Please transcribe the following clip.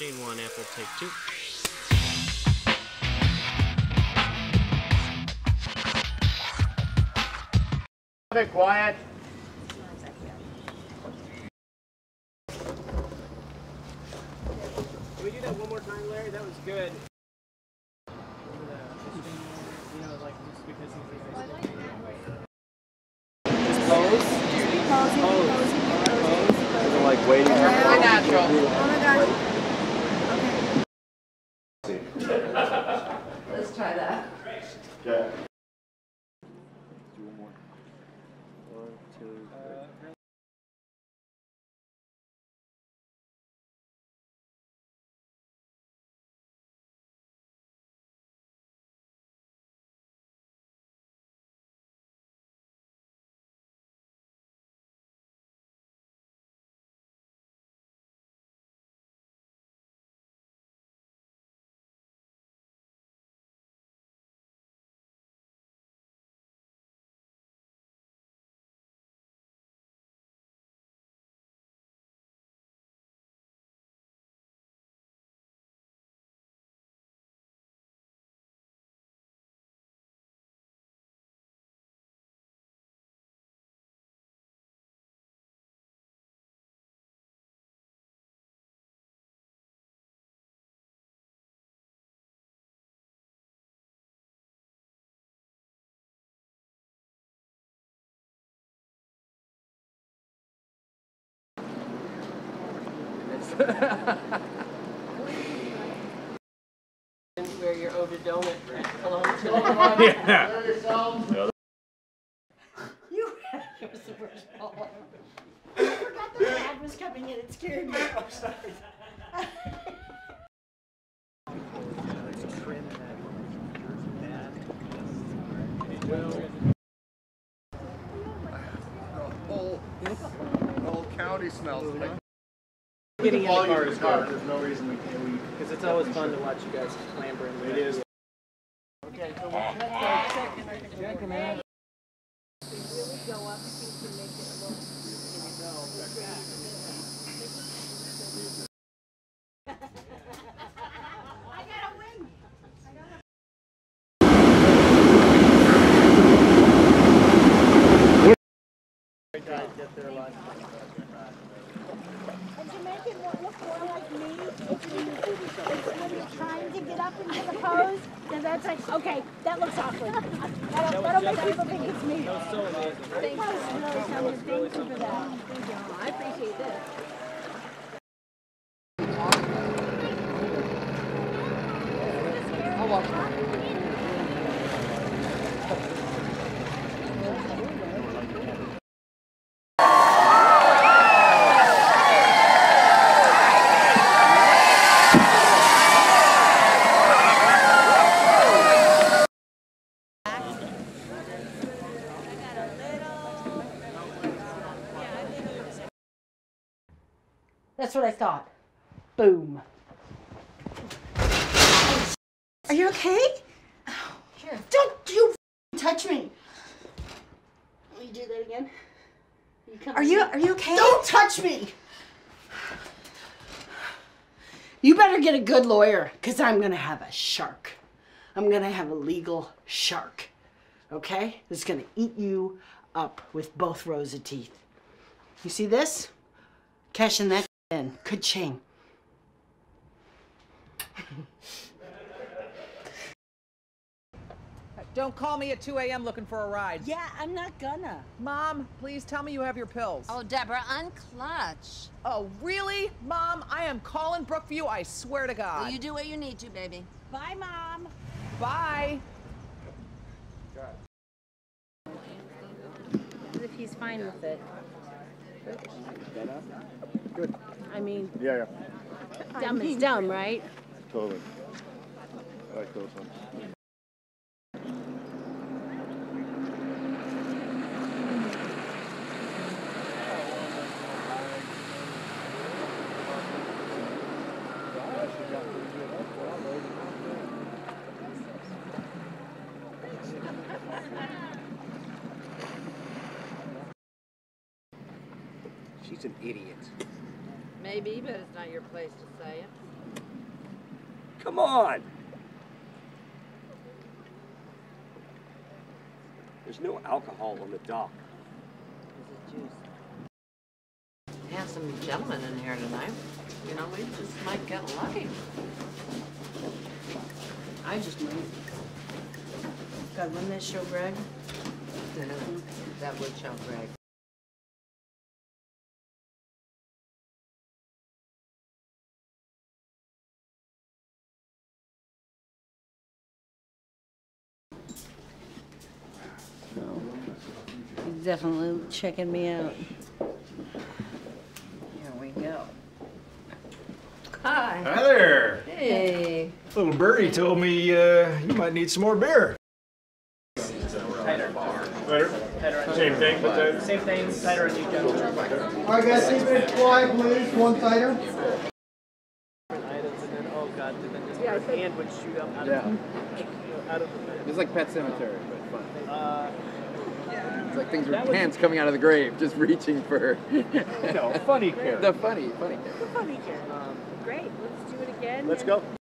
Scene one, Apple, take two. Be quiet. Can we do that one more time, Larry? That was good. Like waiting. Really natural. Oh my gosh. Let's Where your Oda donut belongs to. Yeah. You it was the worst fall. I forgot the dad was coming in. It scared me. I'm sorry. The whole, the whole county smells like. Getting in the Volume car is is hard. hard. There's no reason we can't. We, Because it's always fun to watch you guys clamber in It is. okay, so we'll check our check, checking out. And to make it more- look more like me, it's when you're trying to get up into the pose, then that's like, okay, that looks awkward. That'll, that'll make people think it's me. That was really something. Thank you for that. Thank you. I appreciate this. That's what I thought. Boom. Are you okay? Sure. Don't you touch me. Let me do that again. You come Are you are you okay? Don't touch me. You better get a good lawyer, because I'm going to have a shark. I'm going to have a legal shark. Okay? It's going to eat you up with both rows of teeth. You see this? Cash Cashing that in. Good chain. Don't call me at 2 a.m. looking for a ride. Yeah, I'm not gonna. Mom, please tell me you have your pills. Oh, Deborah, unclutch. Oh, really? Mom, I am calling Brookview, I swear to God. Well, you do what you need to, baby. Bye, Mom. Bye. if he's fine with it. Good. I mean, Yeah, yeah, dumb is dumb, right? totally. I like those ones. She's an idiot. Maybe, but it's not your place to say it. Come on. There's no alcohol on the dock. This is juice. Handsome gentleman in here tonight. You know, we just might get lucky. I just might. God, wouldn't that show Greg? that would show Greg. Definitely checking me out. Here we go. Hi. Hi there. Hey. Little birdie told me uh, you might need some more beer. Tighter. Better? Same thing, but uh, Same thing, tighter on you, gentlemen. All right, guys, keep it quiet, please. One tighter. Items and oh god, and then hand would shoot up out Yeah. of, you know, out of the bed. It's like Pet Sematary, but fun. Uh, It's like things That with was- hands coming out of the grave, just reaching for no, funny character. the funny, funny. The funny, Karen. Great, let's do it again. Let's and- go.